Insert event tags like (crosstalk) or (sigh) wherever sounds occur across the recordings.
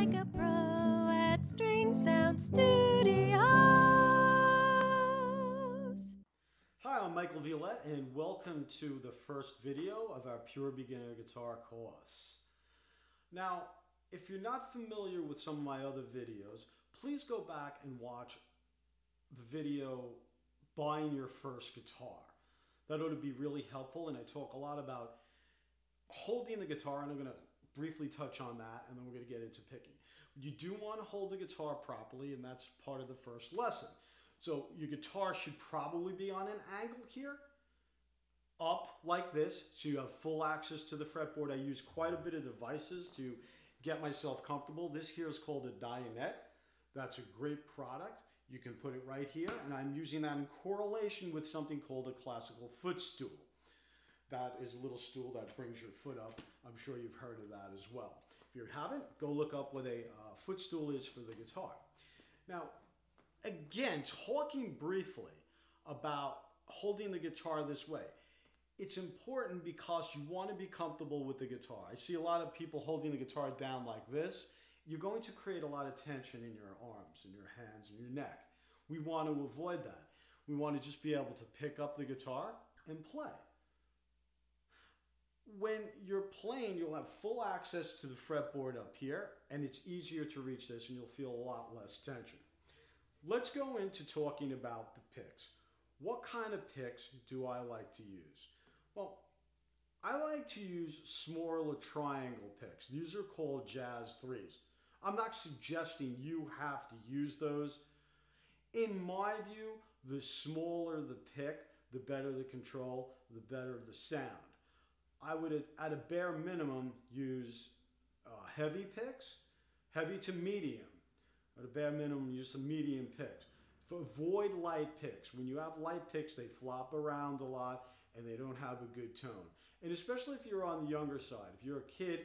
like a pro at String Sound Studios. Hi, I'm Michael Violette, and welcome to the first video of our Pure Beginner Guitar course. Now, if you're not familiar with some of my other videos, please go back and watch the video Buying Your First Guitar. That ought to be really helpful, and I talk a lot about holding the guitar, and I'm going to briefly touch on that, and then we're going to get into picking. You do want to hold the guitar properly, and that's part of the first lesson. So your guitar should probably be on an angle here, up like this, so you have full access to the fretboard. I use quite a bit of devices to get myself comfortable. This here is called a Dynarette. That's a great product. You can put it right here, and I'm using that in correlation with something called a classical footstool. That is a little stool that brings your foot up. I'm sure you've heard of that as well. If you haven't, go look up what a uh, footstool is for the guitar. Now, again, talking briefly about holding the guitar this way, it's important because you want to be comfortable with the guitar. I see a lot of people holding the guitar down like this. You're going to create a lot of tension in your arms and your hands and your neck. We want to avoid that. We want to just be able to pick up the guitar and play when you're playing, you'll have full access to the fretboard up here, and it's easier to reach this, and you'll feel a lot less tension. Let's go into talking about the picks. What kind of picks do I like to use? Well, I like to use smaller triangle picks. These are called Jazz 3s. I'm not suggesting you have to use those. In my view, the smaller the pick, the better the control, the better the sound. I would, at a bare minimum, use uh, heavy picks, heavy to medium. At a bare minimum, use some medium picks. avoid light picks. When you have light picks, they flop around a lot and they don't have a good tone. And especially if you're on the younger side. If you're a kid,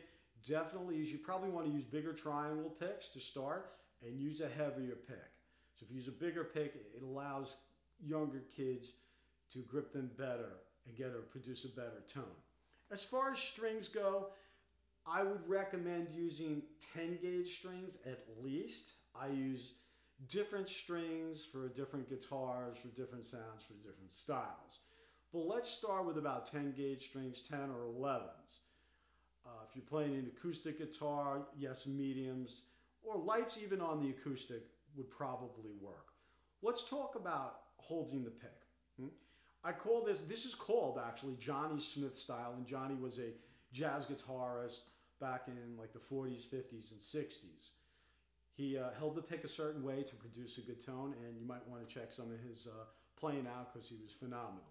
definitely use, you probably want to use bigger triangle picks to start and use a heavier pick. So if you use a bigger pick, it allows younger kids to grip them better and get or produce a better tone. As far as strings go, I would recommend using 10 gauge strings at least. I use different strings for different guitars, for different sounds, for different styles. But let's start with about 10 gauge strings, 10 or 11s. Uh, if you're playing an acoustic guitar, yes, mediums, or lights even on the acoustic would probably work. Let's talk about holding the pick. Hmm? I call this, this is called actually Johnny Smith style, and Johnny was a jazz guitarist back in like the 40s, 50s, and 60s. He uh, held the pick a certain way to produce a good tone, and you might want to check some of his uh, playing out because he was phenomenal.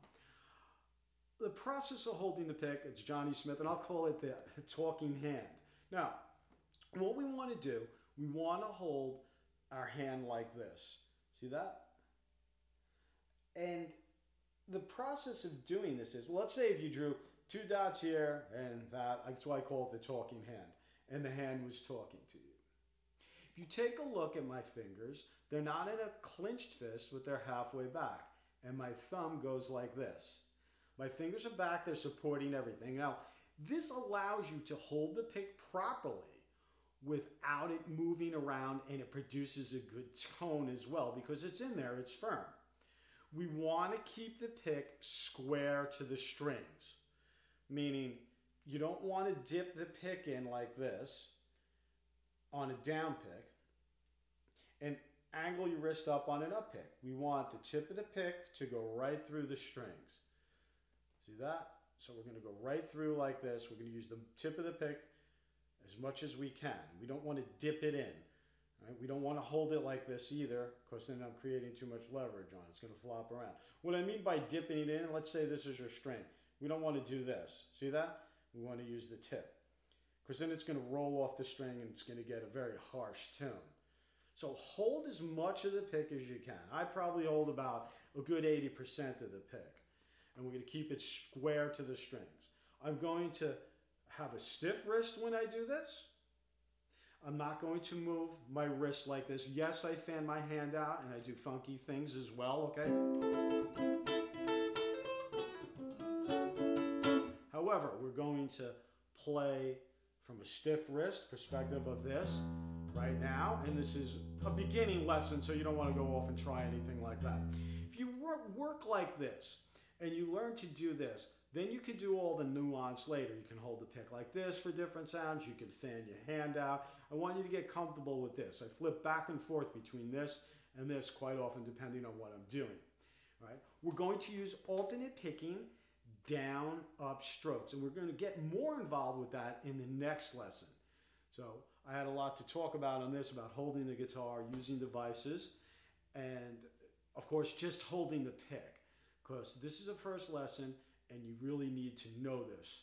The process of holding the pick, it's Johnny Smith, and I'll call it the talking hand. Now, what we want to do, we want to hold our hand like this. See that? And the process of doing this is, let's say if you drew two dots here and that, that's why I call it the talking hand, and the hand was talking to you. If you take a look at my fingers, they're not in a clenched fist, but they're halfway back, and my thumb goes like this. My fingers are back, they're supporting everything. Now, this allows you to hold the pick properly without it moving around and it produces a good tone as well because it's in there, it's firm we want to keep the pick square to the strings, meaning you don't want to dip the pick in like this on a down pick and angle your wrist up on an up pick. We want the tip of the pick to go right through the strings. See that? So we're going to go right through like this. We're going to use the tip of the pick as much as we can. We don't want to dip it in. Right? We don't want to hold it like this either because then I'm creating too much leverage on it. It's going to flop around. What I mean by dipping it in, let's say this is your string. We don't want to do this. See that? We want to use the tip because then it's going to roll off the string and it's going to get a very harsh tone. So hold as much of the pick as you can. I probably hold about a good 80% of the pick. And we're going to keep it square to the strings. I'm going to have a stiff wrist when I do this. I'm not going to move my wrist like this. Yes, I fan my hand out and I do funky things as well, okay? However, we're going to play from a stiff wrist perspective of this. right now, and this is a beginning lesson, so you don't want to go off and try anything like that. If you work, work like this and you learn to do this, then you can do all the nuance later. You can hold the pick like this for different sounds. You can fan your hand out. I want you to get comfortable with this. I flip back and forth between this and this quite often depending on what I'm doing. Right? We're going to use alternate picking down up strokes and we're going to get more involved with that in the next lesson. So I had a lot to talk about on this about holding the guitar, using devices, and of course just holding the pick because this is the first lesson and you really need to know this.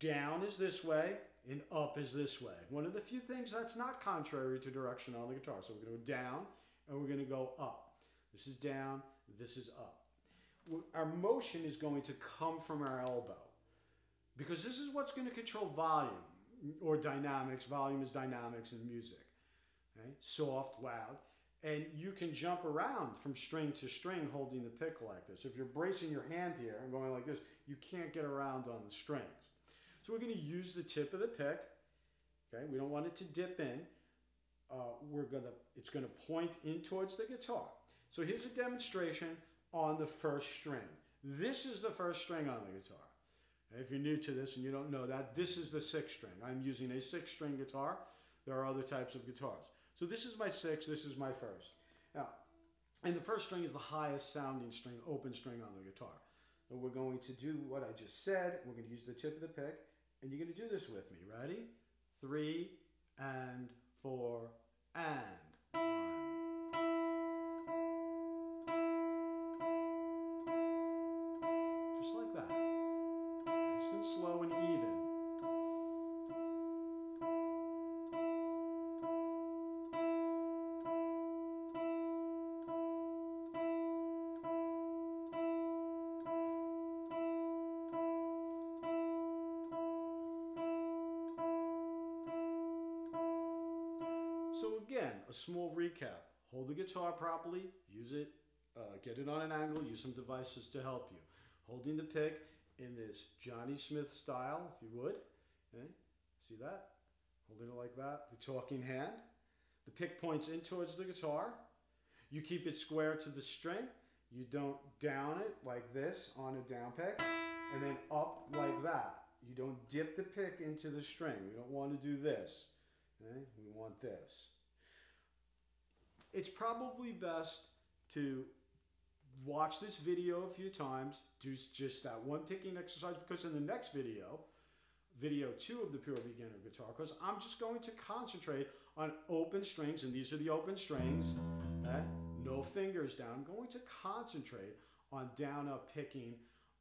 Down is this way and up is this way. One of the few things that's not contrary to direction on the guitar. So we're going to go down and we're going to go up. This is down, this is up. Our motion is going to come from our elbow because this is what's going to control volume or dynamics. Volume is dynamics in music. Okay? Soft, loud and you can jump around from string to string holding the pick like this. If you're bracing your hand here and going like this, you can't get around on the strings. So we're going to use the tip of the pick. Okay, we don't want it to dip in. Uh, we're gonna, it's going to point in towards the guitar. So here's a demonstration on the first string. This is the first string on the guitar. If you're new to this and you don't know that, this is the sixth string. I'm using a six string guitar. There are other types of guitars. So this is my sixth, this is my first. Now, and the first string is the highest sounding string, open string on the guitar. And we're going to do what I just said. We're going to use the tip of the pick, and you're going to do this with me. Ready? Three and four and. Just like that. Nice and slow and even. A small recap. Hold the guitar properly, use it, uh, get it on an angle, use some devices to help you. Holding the pick in this Johnny Smith style, if you would. Okay? See that? Holding it like that, the talking hand. The pick points in towards the guitar. You keep it square to the string. You don't down it like this on a down pick and then up like that. You don't dip the pick into the string. We don't want to do this. Okay? We want this. It's probably best to watch this video a few times, do just that one picking exercise, because in the next video, video two of the Pure Beginner Guitar, because I'm just going to concentrate on open strings, and these are the open strings, okay? no fingers down. I'm going to concentrate on down up picking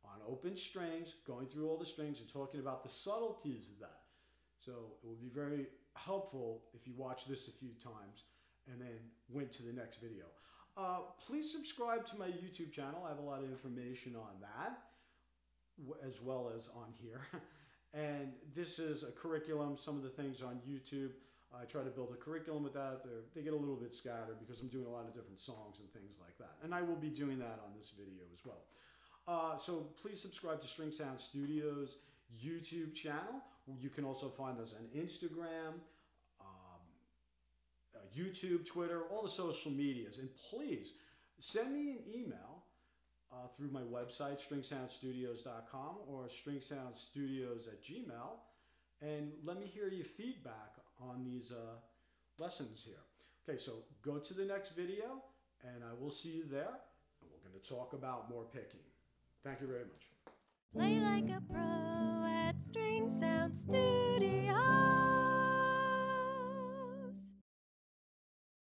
on open strings, going through all the strings and talking about the subtleties of that. So it will be very helpful if you watch this a few times and then went to the next video. Uh, please subscribe to my YouTube channel. I have a lot of information on that as well as on here. (laughs) and this is a curriculum, some of the things on YouTube. I try to build a curriculum with that. They're, they get a little bit scattered because I'm doing a lot of different songs and things like that. And I will be doing that on this video as well. Uh, so please subscribe to String Sound Studios YouTube channel. You can also find us on Instagram, uh, YouTube, Twitter, all the social medias. And please send me an email uh, through my website, stringsoundstudios.com or stringsoundstudios at gmail. And let me hear your feedback on these uh, lessons here. Okay, so go to the next video and I will see you there. And we're going to talk about more picking. Thank you very much. Play like a pro at String Sound Studio.